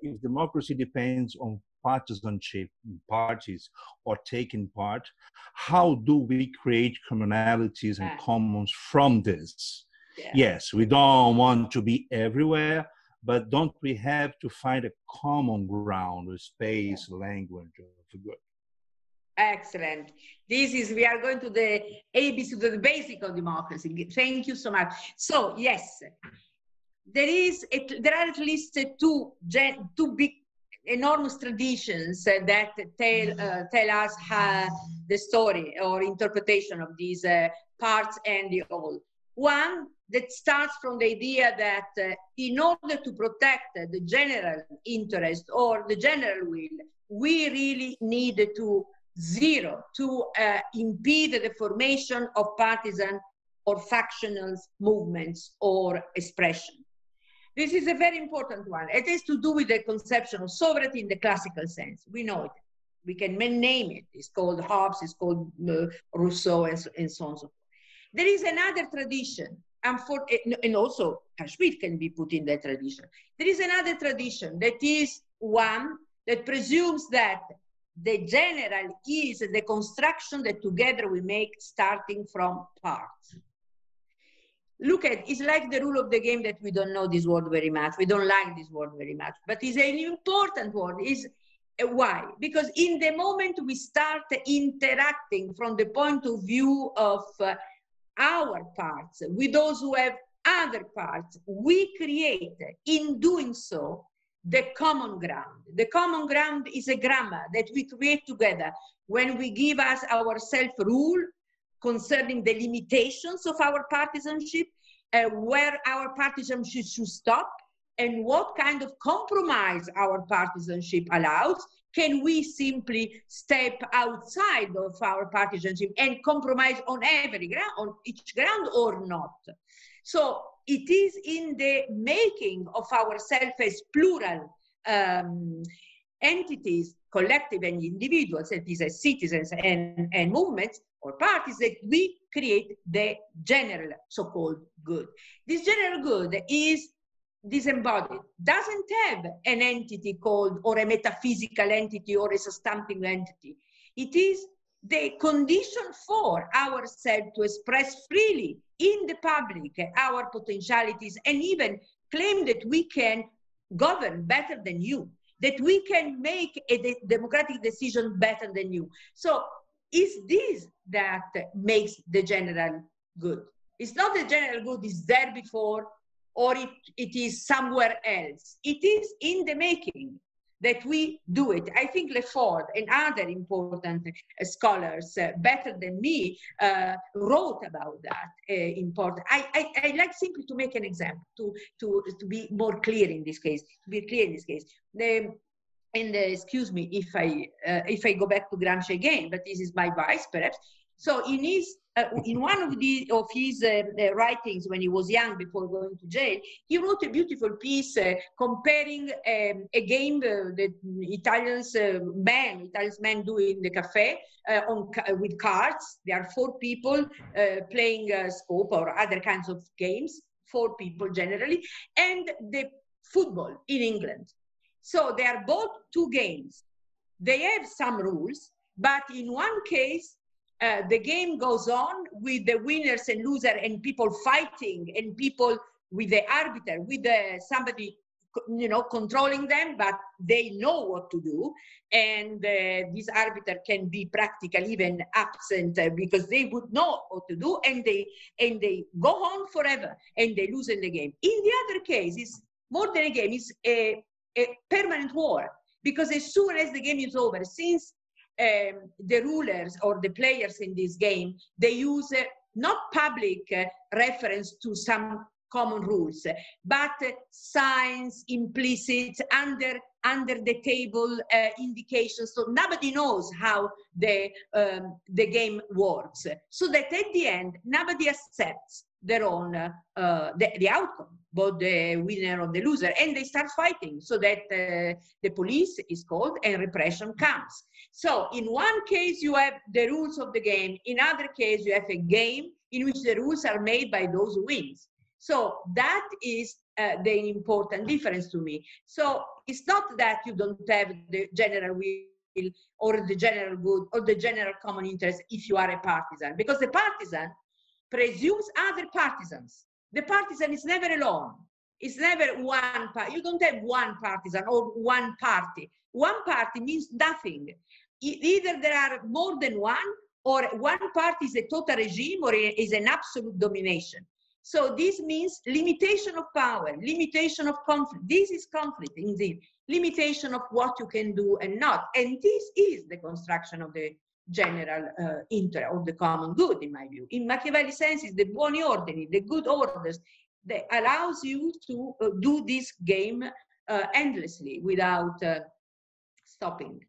if democracy depends on partisanship parties or taking part, how do we create commonalities and commons from this? Yeah. Yes, we don't want to be everywhere, but don't we have to find a common ground, a space, yeah. language for good? Excellent. This is, we are going to the ABC, to the basic of democracy. Thank you so much. So, yes, there is, there are at least two, two big enormous traditions uh, that tell uh, tell us how the story or interpretation of these uh, parts and the whole. One that starts from the idea that uh, in order to protect the general interest or the general will, we really need to zero to uh, impede the formation of partisan or factional movements or expression. This is a very important one. It has to do with the conception of sovereignty in the classical sense. We know it. We can name it. It's called Hobbes, it's called uh, Rousseau, and so, and so on and so forth. There is another tradition, and, for, and also Schmitt can be put in that tradition. There is another tradition that is one that presumes that the general is the construction that together we make starting from parts look at it's like the rule of the game that we don't know this word very much. We don't like this word very much. But it's an important word. Is uh, why? Because in the moment we start interacting from the point of view of uh, our parts with those who have other parts we create in doing so the common ground. The common ground is a grammar that we create together. When we give us our self rule concerning the limitations of our partisanship, uh, where our partisanship should stop, and what kind of compromise our partisanship allows. Can we simply step outside of our partisanship and compromise on every ground, on each ground, or not? So it is in the making of ourselves as plural um, entities, collective and individuals, that is as citizens and, and movements, or parties that we create the general so-called good. This general good is disembodied, doesn't have an entity called or a metaphysical entity or a substantive entity. It is the condition for ourselves to express freely in the public our potentialities and even claim that we can govern better than you, that we can make a democratic decision better than you. So is this that makes the general good. It's not the general good is there before or it, it is somewhere else. It is in the making that we do it. I think Lefort and other important uh, scholars, uh, better than me, uh, wrote about that. Important. I, I, I, like simply to make an example to, to, to be more clear in this case. To be clear in this case, the and uh, excuse me if I uh, if I go back to Gramsci again, but this is my vice perhaps. So in his uh, in one of the of his uh, uh, writings when he was young before going to jail, he wrote a beautiful piece uh, comparing um, a game that Italians men Italians men do in the cafe on with cards. There are four people playing scopa or other kinds of games, four people generally, and the football in England. So they are both two games. They have some rules, but in one case, uh, the game goes on with the winners and losers and people fighting and people with the arbiter, with the, somebody you know controlling them but they know what to do. And uh, this arbiter can be practically even absent uh, because they would know what to do and they and they go on forever and they lose in the game. In the other case it's more than a game it's a a permanent war because as soon as the game is over, since um, the rulers or the players in this game, they use uh, not public uh, reference to some common rules, but uh, signs, implicit, under under the table uh, indications. So nobody knows how the um, the game works. So that at the end, nobody accepts their own uh, the, the outcome both the winner or the loser and they start fighting so that uh, the police is called and repression comes so in one case you have the rules of the game in other case you have a game in which the rules are made by those who wins so that is uh, the important difference to me. So it's not that you don't have the general will or the general good or the general common interest if you are a partisan, because the partisan presumes other partisans. The partisan is never alone. It's never one party. You don't have one partisan or one party. One party means nothing. Either there are more than one, or one party is a total regime or is an absolute domination. So this means limitation of power, limitation of conflict. This is conflict indeed. Limitation of what you can do and not. And this is the construction of the general uh, interest, of the common good, in my view. In Machiavelli sense, it's the buoni ordini, the good orders that allows you to uh, do this game uh, endlessly without stopping.